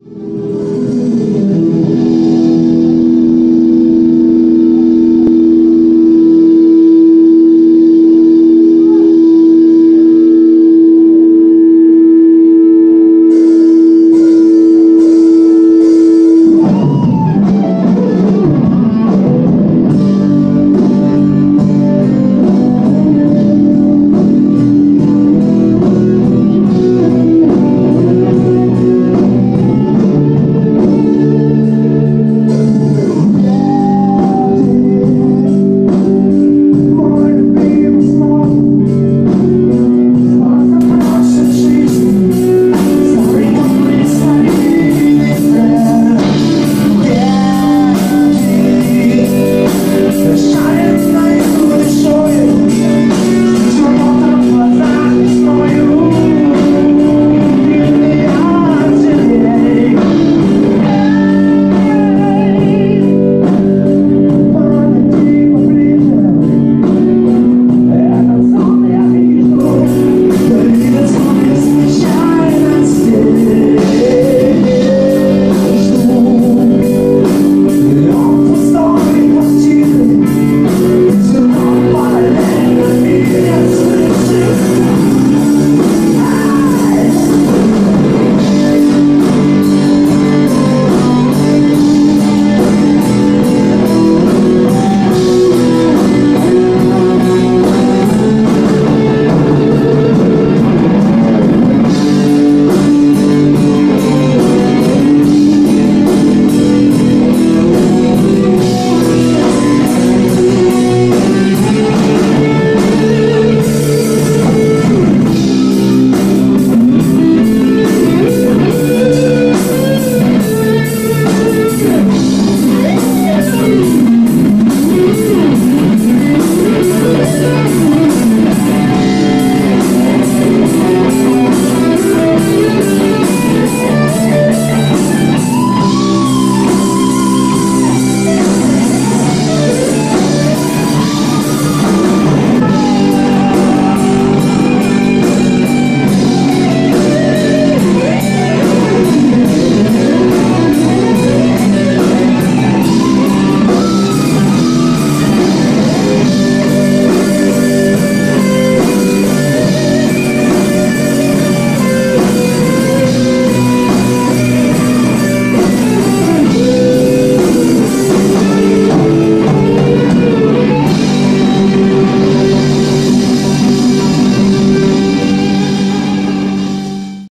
you